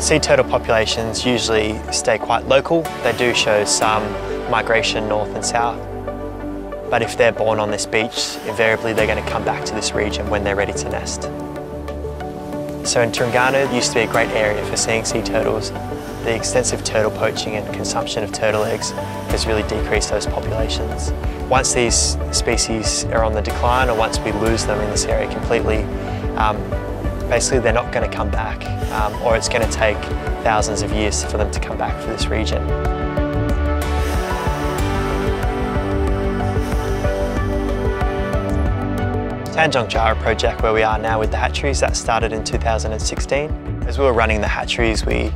Sea turtle populations usually stay quite local. They do show some migration north and south. But if they're born on this beach, invariably they're going to come back to this region when they're ready to nest. So in Terengganu, used to be a great area for seeing sea turtles. The extensive turtle poaching and consumption of turtle eggs has really decreased those populations. Once these species are on the decline or once we lose them in this area completely, um, basically they're not going to come back um, or it's going to take thousands of years for them to come back for this region. Tanjong Jara project where we are now with the hatcheries, that started in 2016. As we were running the hatcheries, we,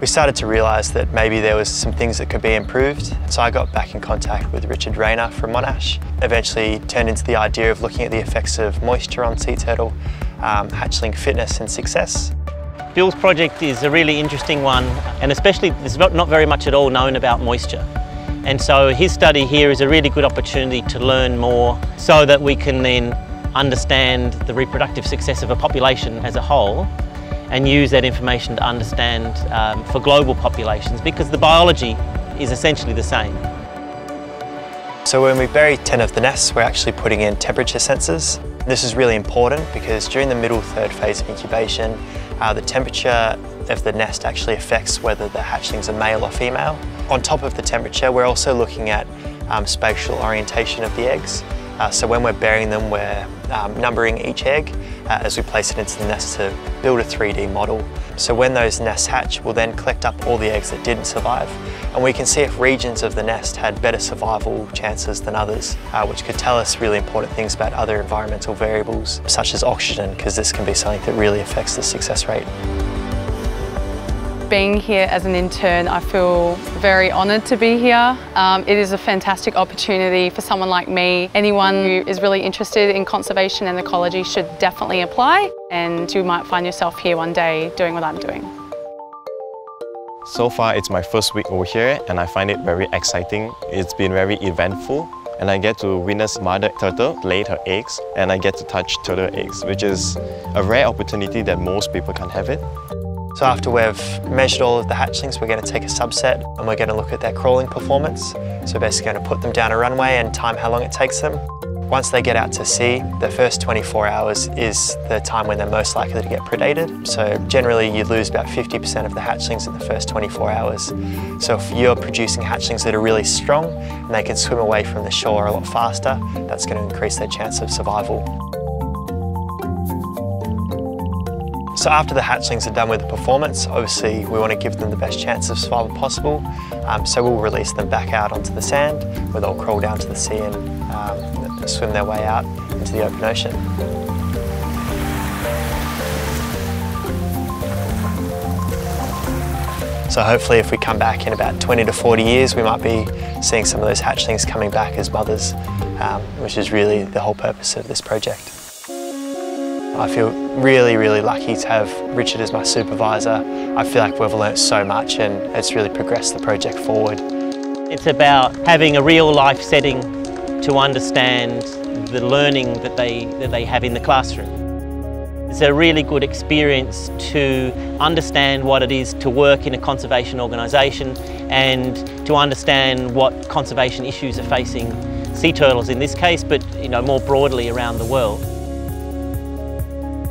we started to realise that maybe there was some things that could be improved. So I got back in contact with Richard Reina from Monash. Eventually turned into the idea of looking at the effects of moisture on sea turtle, um, hatchling fitness and success. Bill's project is a really interesting one and especially there's not very much at all known about moisture. And so his study here is a really good opportunity to learn more so that we can then understand the reproductive success of a population as a whole and use that information to understand um, for global populations because the biology is essentially the same. So when we bury 10 of the nests, we're actually putting in temperature sensors. This is really important because during the middle third phase of incubation, uh, the temperature of the nest actually affects whether the hatchlings are male or female. On top of the temperature, we're also looking at um, spatial orientation of the eggs. Uh, so when we're burying them, we're um, numbering each egg uh, as we place it into the nest to build a 3D model. So when those nests hatch, we'll then collect up all the eggs that didn't survive and we can see if regions of the nest had better survival chances than others, uh, which could tell us really important things about other environmental variables, such as oxygen, because this can be something that really affects the success rate being here as an intern, I feel very honoured to be here. Um, it is a fantastic opportunity for someone like me. Anyone who is really interested in conservation and ecology should definitely apply and you might find yourself here one day doing what I'm doing. So far, it's my first week over here and I find it very exciting. It's been very eventful and I get to witness mother turtle lay her eggs and I get to touch turtle eggs, which is a rare opportunity that most people can't have it. So after we've measured all of the hatchlings, we're going to take a subset and we're going to look at their crawling performance. So basically going to put them down a runway and time how long it takes them. Once they get out to sea, the first 24 hours is the time when they're most likely to get predated. So generally you lose about 50% of the hatchlings in the first 24 hours. So if you're producing hatchlings that are really strong and they can swim away from the shore a lot faster, that's going to increase their chance of survival. So after the hatchlings are done with the performance, obviously we want to give them the best chance of survival possible. Um, so we'll release them back out onto the sand where they'll crawl down to the sea and um, swim their way out into the open ocean. So hopefully if we come back in about 20 to 40 years, we might be seeing some of those hatchlings coming back as mothers, um, which is really the whole purpose of this project. I feel really, really lucky to have Richard as my supervisor. I feel like we've learnt so much and it's really progressed the project forward. It's about having a real life setting to understand the learning that they, that they have in the classroom. It's a really good experience to understand what it is to work in a conservation organisation and to understand what conservation issues are facing sea turtles in this case, but you know, more broadly around the world.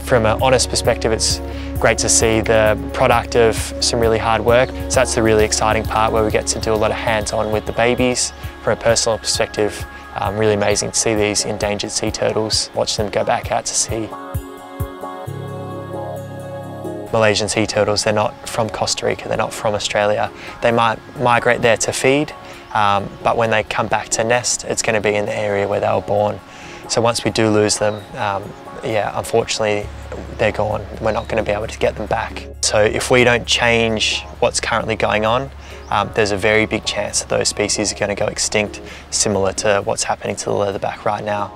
From a Monash perspective, it's great to see the product of some really hard work. So that's the really exciting part where we get to do a lot of hands-on with the babies. From a personal perspective, um, really amazing to see these endangered sea turtles, watch them go back out to sea. Malaysian sea turtles, they're not from Costa Rica, they're not from Australia. They might migrate there to feed, um, but when they come back to nest, it's going to be in the area where they were born. So once we do lose them, um, yeah, unfortunately, they're gone. We're not going to be able to get them back. So if we don't change what's currently going on, um, there's a very big chance that those species are going to go extinct, similar to what's happening to the leatherback right now.